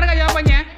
benar gak jawabannya?